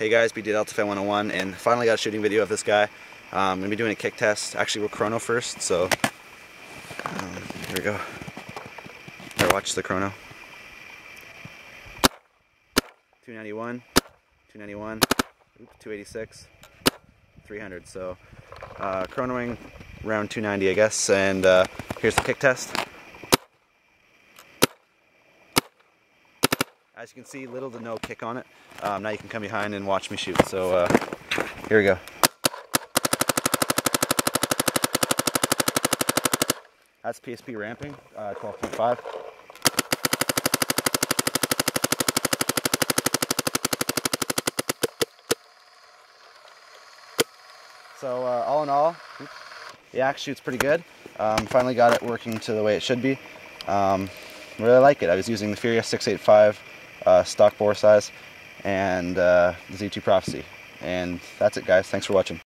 Hey guys, BT Delta Fan 101 and finally got a shooting video of this guy. Um, I'm going to be doing a kick test. Actually, we'll chrono first, so um, here we go. Better watch the chrono. 291, 291, oops, 286, 300. So uh, chronoing round 290, I guess. And uh, here's the kick test. As you can see, little to no kick on it. Um, now you can come behind and watch me shoot. So uh, here we go. That's PSP ramping, uh, 12.5. So uh, all in all, the axe shoots pretty good. Um, finally got it working to the way it should be. Um, really like it. I was using the Furia 685 uh, stock bore size, and uh, Z2 Prophecy. And that's it, guys. Thanks for watching.